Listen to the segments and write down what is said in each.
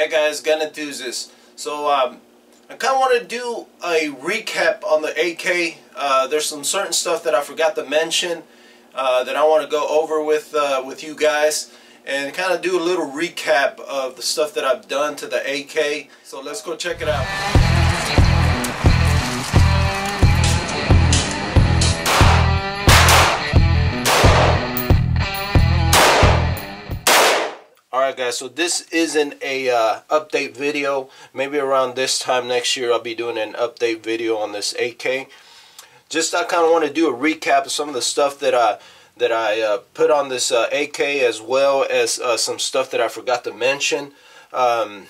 Hey guys, Gun Enthusiast. So um, I kind of want to do a recap on the AK. Uh, there's some certain stuff that I forgot to mention uh, that I want to go over with uh, with you guys and kind of do a little recap of the stuff that I've done to the AK. So let's go check it out. Guys, so this isn't a uh, update video. Maybe around this time next year I'll be doing an update video on this AK. Just I kind of want to do a recap of some of the stuff that I that I uh, put on this uh, AK as well as uh, some stuff that I forgot to mention. Um,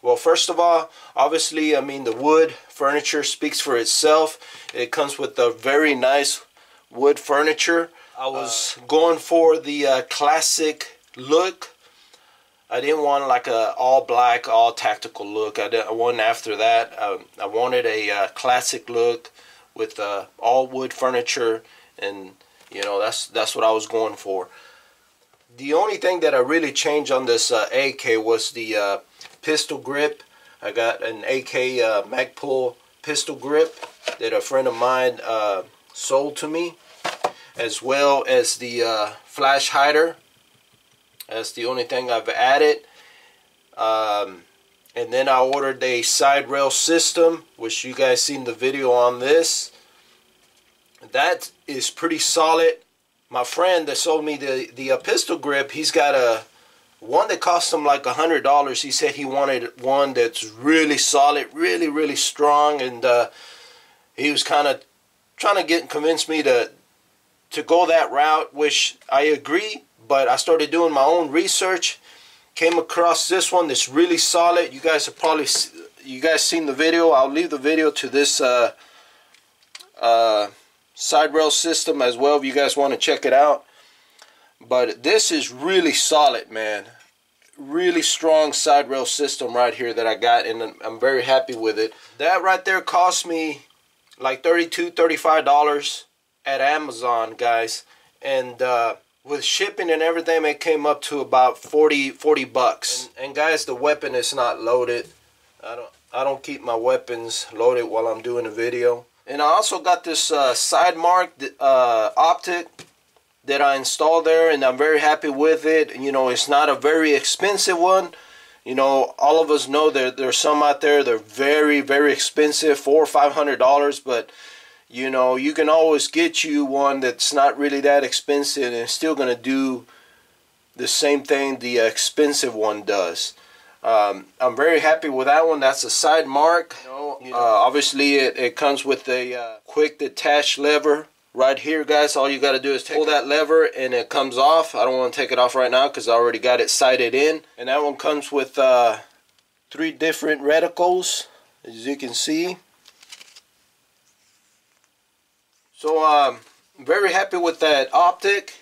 well, first of all, obviously, I mean the wood furniture speaks for itself. It comes with a very nice wood furniture. I was going for the uh, classic look I didn't want like a all black, all tactical look. I, didn't, I wanted after that. Um, I wanted a uh, classic look with uh, all wood furniture, and you know that's that's what I was going for. The only thing that I really changed on this uh, AK was the uh, pistol grip. I got an AK uh, Magpul pistol grip that a friend of mine uh, sold to me, as well as the flash hider that's the only thing I've added. Um, and then I ordered a side rail system, which you guys seen the video on this. That is pretty solid. My friend that sold me the, the uh, pistol grip, he's got a one that cost him like a hundred dollars. He said he wanted one that's really solid, really, really strong, and uh, he was kind of trying to get convince me to to go that route, which I agree but I started doing my own research. Came across this one that's really solid. You guys have probably you guys seen the video. I'll leave the video to this uh, uh, side rail system as well if you guys want to check it out. But this is really solid man. Really strong side rail system right here that I got and I'm very happy with it. That right there cost me like 32 35 dollars at Amazon guys. And uh, with shipping and everything it came up to about 40 40 bucks. And, and, guys the weapon is not loaded. I don't I don't keep my weapons loaded while I'm doing a video. And I also got this uh, Sightmark uh, optic that I installed there and I'm very happy with it. You know it's not a very expensive one. You know all of us know that there's some out there they're very very expensive four or five hundred dollars but you know you can always get you one that's not really that expensive and still going to do the same thing the expensive one does. Um, I'm very happy with that one. That's a Sightmark. You know, uh, obviously it, it comes with a uh, quick detach lever right here guys. All you got to do is pull that lever and it comes off. I don't want to take it off right now because I already got it sighted in. And that one comes with uh, three different reticles as you can see So um, very happy with that optic.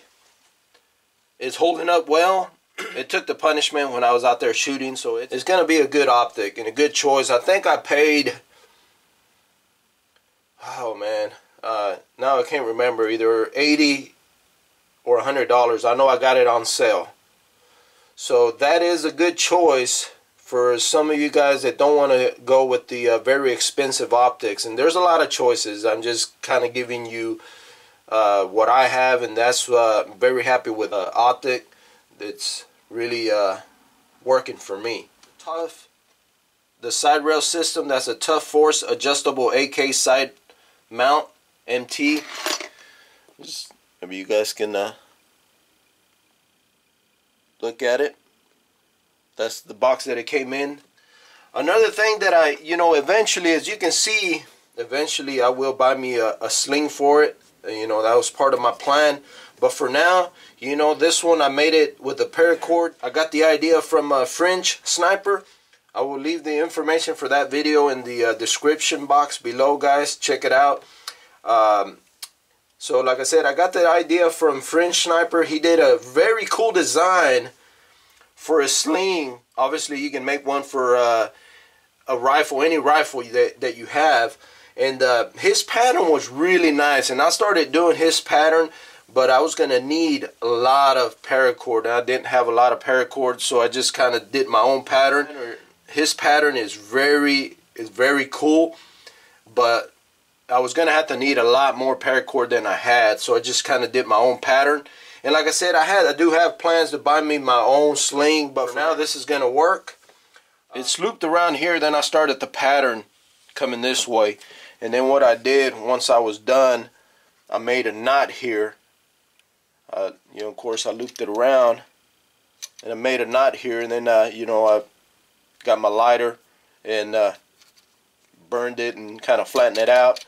It's holding up well. it took the punishment when I was out there shooting, so it's going to be a good optic and a good choice. I think I paid, oh man, uh, now I can't remember, either 80 or $100. I know I got it on sale. So that is a good choice for some of you guys that don't want to go with the uh, very expensive optics and there's a lot of choices. I'm just kind of giving you uh, what I have and that's uh, very happy with uh, optic. That's really uh, working for me. Tough. The side rail system that's a TufForce adjustable AK side mount MT just maybe you guys can uh, look at it that's the box that it came in. Another thing that I, you know, eventually, as you can see, eventually I will buy me a, a sling for it. You know, that was part of my plan. But for now, you know, this one I made it with a paracord. I got the idea from a French sniper. I will leave the information for that video in the uh, description box below, guys. Check it out. Um, so, like I said, I got the idea from French Sniper. He did a very cool design for a sling, obviously you can make one for uh, a rifle, any rifle that, that you have. And uh, his pattern was really nice. And I started doing his pattern, but I was going to need a lot of paracord. I didn't have a lot of paracord, so I just kind of did my own pattern. his pattern is very is very cool, but I was gonna have to need a lot more paracord than I had, so I just kind of did my own pattern. And like I said, I had I do have plans to buy me my own sling, but for now this is gonna work. It's looped around here, then I started the pattern coming this way. And then what I did once I was done, I made a knot here. Uh, you know, of course, I looped it around and I made a knot here. And then, uh, you know, I got my lighter and uh, burned it and kind of flattened it out.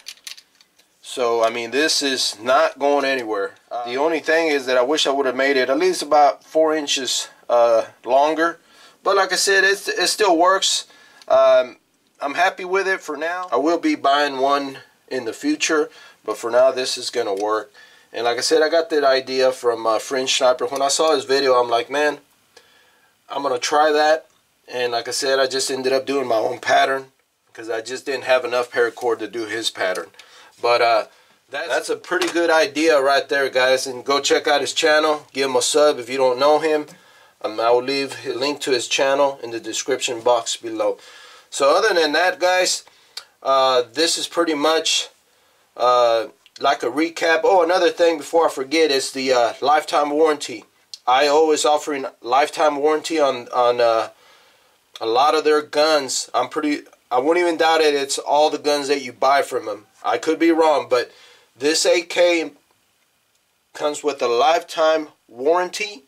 So, I mean, this is not going anywhere. Uh, the only thing is that I wish I would have made it at least about four inches uh, longer. But like I said, it, it still works. Um, I'm happy with it for now. I will be buying one in the future, but for now this is going to work. And like I said, I got that idea from uh, Fringe Sniper. When I saw his video, I'm like, man, I'm going to try that. And like I said, I just ended up doing my own pattern because I just didn't have enough paracord to do his pattern. But uh, that's, that's a pretty good idea right there, guys. And go check out his channel. Give him a sub if you don't know him. Um, I will leave a link to his channel in the description box below. So other than that, guys, uh, this is pretty much uh, like a recap. Oh, another thing before I forget is the uh, lifetime warranty. I.O. is offering lifetime warranty on on uh, a lot of their guns. I'm pretty. I wouldn't even doubt it. It's all the guns that you buy from them. I could be wrong, but this AK comes with a lifetime warranty.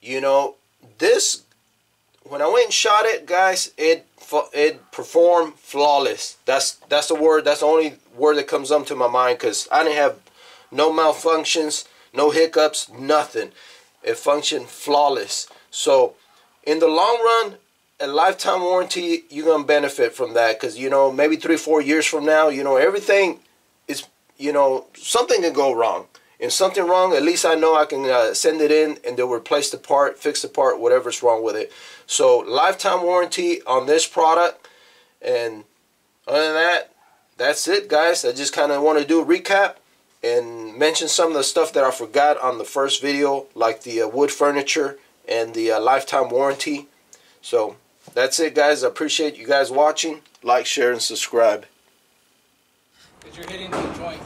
You know, this when I went and shot it, guys, it it performed flawless. That's that's the word. That's the only word that comes up to my mind because I didn't have no malfunctions, no hiccups, nothing. It functioned flawless. So, in the long run, a lifetime warranty, you're gonna benefit from that because you know maybe three, four years from now, you know everything is you know something can go wrong. If something wrong, at least I know I can uh, send it in and they'll replace the part, fix the part, whatever's wrong with it. So lifetime warranty on this product. And other than that, that's it guys. I just kind of want to do a recap and mention some of the stuff that I forgot on the first video like the uh, wood furniture and the uh, lifetime warranty. So that's it guys. I appreciate you guys watching. Like, share, and subscribe. Because you're hitting the joint.